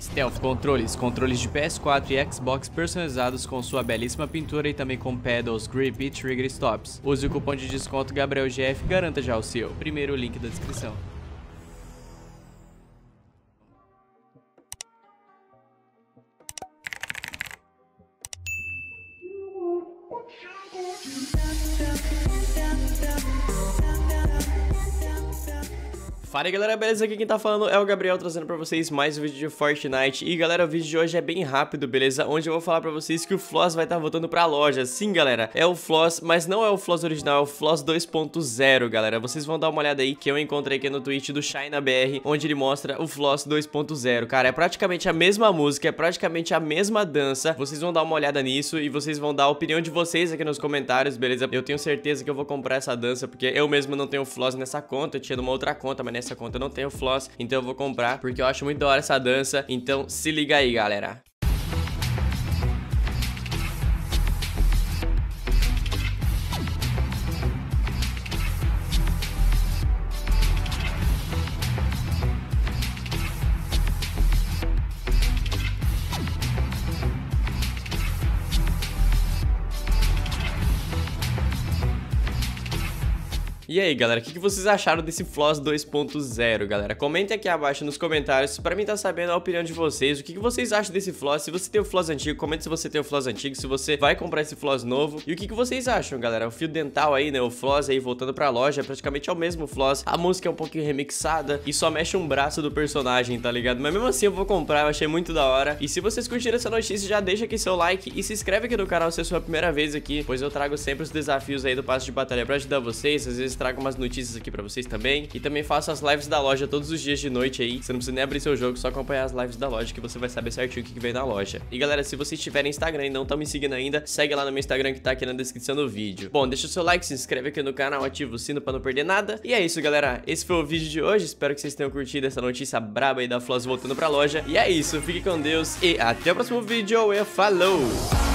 Stealth Controles, controles de PS4 e Xbox personalizados com sua belíssima pintura e também com pedals, grip e trigger stops. Use o cupom de desconto GabrielGF e garanta já o seu. Primeiro link da descrição. Fala aí galera, beleza? Aqui quem tá falando é o Gabriel, trazendo pra vocês mais um vídeo de Fortnite E galera, o vídeo de hoje é bem rápido, beleza? Onde eu vou falar pra vocês que o Floss vai estar tá voltando pra loja Sim galera, é o Floss, mas não é o Floss original, é o Floss 2.0 galera Vocês vão dar uma olhada aí que eu encontrei aqui no tweet do ShinaBR Onde ele mostra o Floss 2.0 Cara, é praticamente a mesma música, é praticamente a mesma dança Vocês vão dar uma olhada nisso e vocês vão dar a opinião de vocês aqui nos comentários, beleza? Eu tenho certeza que eu vou comprar essa dança Porque eu mesmo não tenho Floss nessa conta, eu tinha numa outra conta, mas nessa essa conta não tem floss, então eu vou comprar porque eu acho muito da hora essa dança. Então se liga aí, galera. E aí, galera, o que, vocês acharam desse Floss 2.0, galera? Comentem aqui abaixo nos comentários pra mim tá sabendo a opinião de vocês. O que, vocês acham desse Floss? Se você tem o Floss antigo, comente se você tem o Floss antigo, se você vai comprar esse Floss novo. E o que, vocês acham, galera? O fio dental aí, né? O Floss aí voltando pra loja, praticamente é o mesmo Floss. A música é um pouquinho remixada e só mexe um braço do personagem, tá ligado? Mas mesmo assim eu vou comprar, eu achei muito da hora. E se vocês curtiram essa notícia, já deixa aqui seu like e se inscreve aqui no canal se é a sua primeira vez aqui, pois eu trago sempre os desafios aí do passo de batalha pra ajudar vocês. Às vezes trago umas notícias aqui pra vocês também. E também faço as lives da loja todos os dias de noite aí. Você não precisa nem abrir seu jogo, só acompanhar as lives da loja que você vai saber certinho o que, vem na loja. E galera, se vocês tiverem Instagram e não estão me seguindo ainda, segue lá no meu Instagram que tá aqui na descrição do vídeo. Bom, deixa o seu like, se inscreve aqui no canal, ativa o sino pra não perder nada. E é isso, galera. Esse foi o vídeo de hoje. Espero que vocês tenham curtido essa notícia braba aí da Floss voltando pra loja. E é isso, fique com Deus e até o próximo vídeo. E falou!